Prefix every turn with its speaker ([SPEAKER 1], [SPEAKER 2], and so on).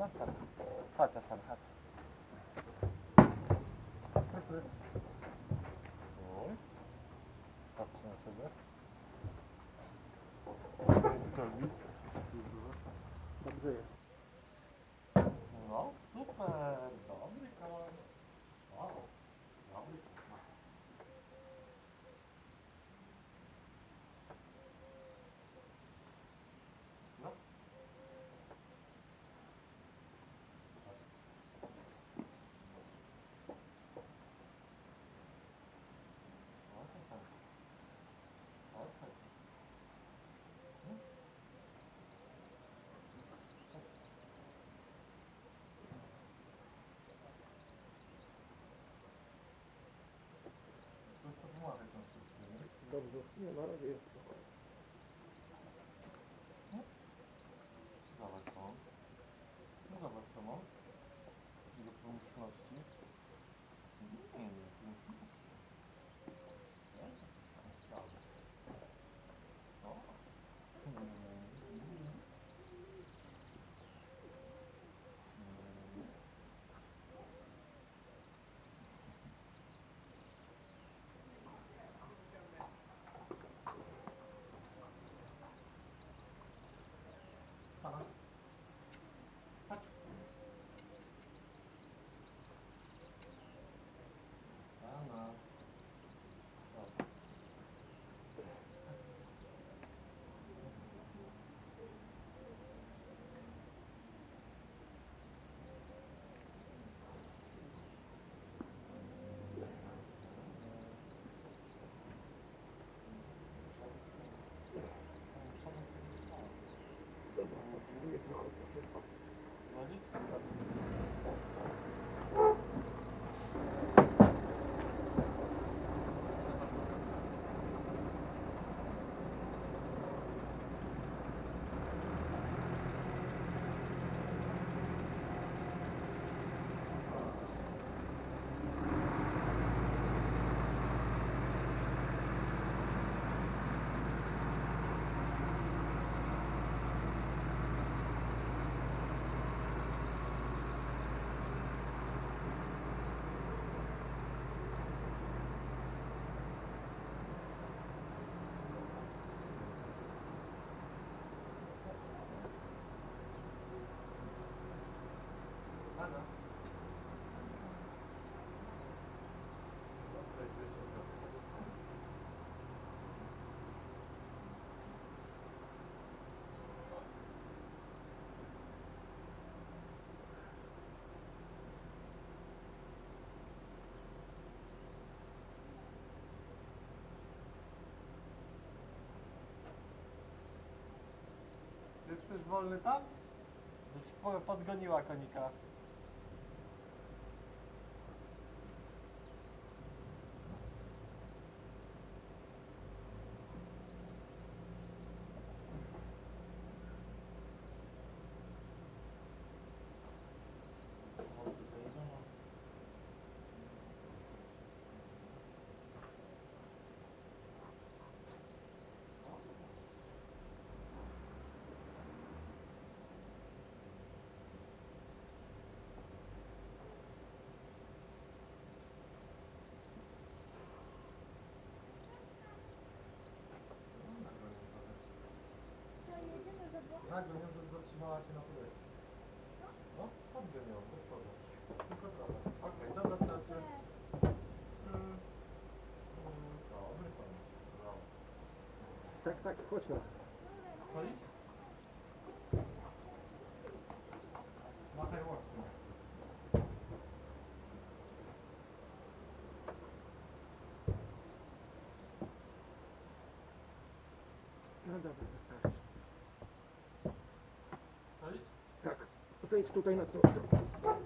[SPEAKER 1] 하차로 하차차로 하차 둘 박수나 저 Super.
[SPEAKER 2] 사람도 훈련하라고 했어.
[SPEAKER 1] jesteś wolny tam? Podgoniła konika. 35년전부터지망하시는분들어3년이요그러니까각매장같은데서
[SPEAKER 2] Так, так, хочешь?
[SPEAKER 1] Смотри. Мотор вот.
[SPEAKER 2] 対一体になってます。